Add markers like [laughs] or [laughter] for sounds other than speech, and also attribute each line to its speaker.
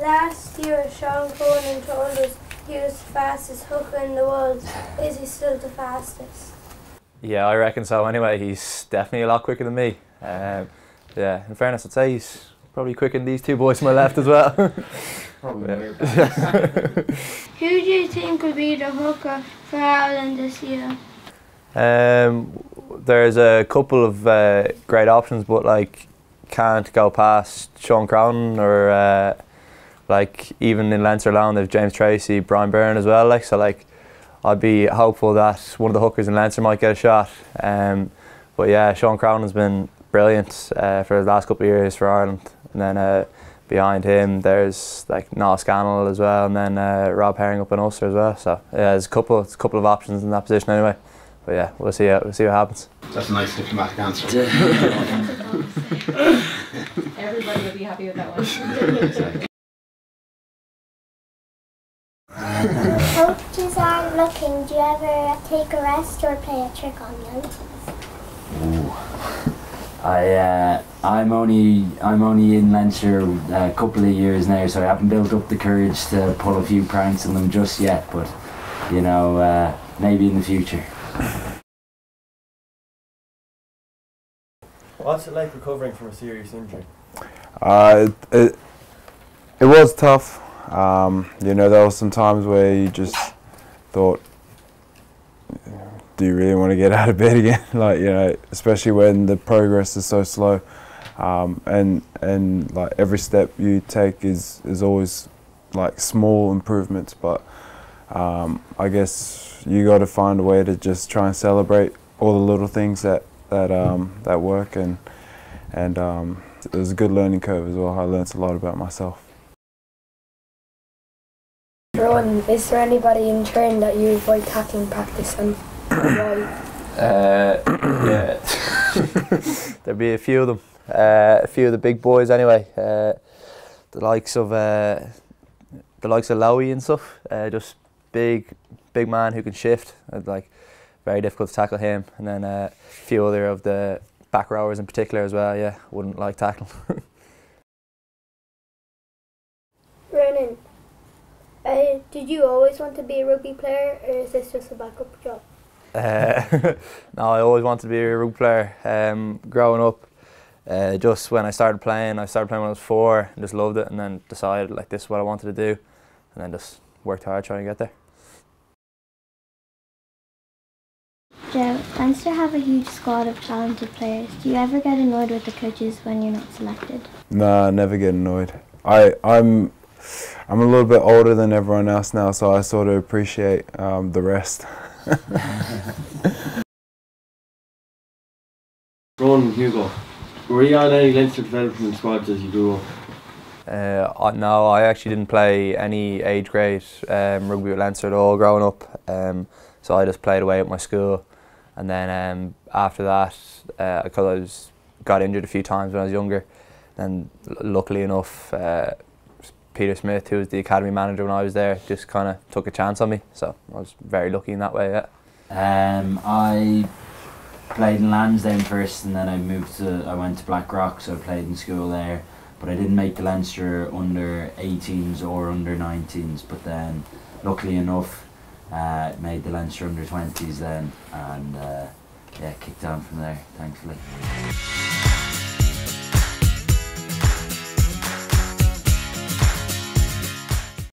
Speaker 1: Last year, Sean Cronin told us he was the fastest hooker in the world. Is he still the fastest?
Speaker 2: Yeah, I reckon so. Anyway, he's definitely a lot quicker than me. Um, yeah, in fairness, I'd say he's probably quicker than these two boys to my left as well. [laughs]
Speaker 3: Probably. [laughs]
Speaker 1: Who do you think will be the hooker for Ireland this year?
Speaker 2: Um, there's a couple of uh, great options, but like can't go past Sean Cronin or uh, like even in Leinster alone, there's James Tracy, Bryan Byrne as well. Like so, like I'd be hopeful that one of the hookers in Leinster might get a shot. Um, but yeah, Sean Cronin has been brilliant uh, for the last couple of years for Ireland, and then uh, behind him there's like Niall Scannell as well, and then uh, Rob Herring up in Ulster as well. So yeah, there's a couple, there's a couple of options in that position anyway. But yeah, we'll see. How, we'll see what happens.
Speaker 3: That's a nice diplomatic answer. [laughs] [laughs]
Speaker 4: Everybody will be happy with that one. [laughs]
Speaker 1: Coaches aren't looking. Do you ever take a rest or play a trick on them?
Speaker 5: I uh, I'm only I'm only in Leinster a couple of years now, so I haven't built up the courage to pull a few pranks on them just yet. But you know, uh, maybe in the future.
Speaker 6: What's it like recovering from a serious injury?
Speaker 7: Uh, it, it, it was tough. Um, you know, there were some times where you just thought, do you really want to get out of bed again? [laughs] like, you know, especially when the progress is so slow. Um, and, and like every step you take is, is always like small improvements, but um, I guess you got to find a way to just try and celebrate all the little things that, that, um, that work and, and um, it was a good learning curve as well. I learnt a lot about myself.
Speaker 8: Ronan, is there anybody in training that you avoid tackling practice and why? [coughs]
Speaker 2: Uh, yeah, [laughs] there'll be a few of them. Uh, a few of the big boys anyway. Uh, the likes of uh, the likes of Lowy and stuff. Uh, just big, big man who can shift. Like very difficult to tackle him. And then uh, a few other of the back rowers in particular as well. Yeah, wouldn't like tackling. [laughs]
Speaker 1: Brennan, uh, did you always want to be a rugby player or is this just a backup job?
Speaker 2: Uh, [laughs] no, I always wanted to be a rugby player. Um, growing up, uh, just when I started playing, I started playing when I was four and just loved it, and then decided like this is what I wanted to do, and then just worked hard trying to get there.
Speaker 1: Joe, Leinster have a huge squad of talented players. Do you ever get annoyed with the coaches when you're not selected?
Speaker 7: Nah, never get annoyed. I, I'm, I'm a little bit older than everyone else now, so I sort of appreciate um, the rest. [laughs]
Speaker 6: Ron Hugo, were you on any Leinster development squads as you grew up?
Speaker 2: Uh, I- no, I actually didn't play any age grade um, rugby with Leinster at all growing up. Um, so I just played away at my school, and then um, after that, because I was got injured a few times when I was younger, then luckily enough, uh, Peter Smyth, who was the academy manager when I was there, just kind of took a chance on me. So I was very lucky in that way. Yeah.
Speaker 5: Um, I played in Lansdowne first, and then I moved to. I went to Blackrock, so I played in school there. But I didn't make the Leinster under 18s or under 19s. But then, luckily enough, uh, made the Leinster under 20s then, and uh, yeah, kicked on from there, thankfully.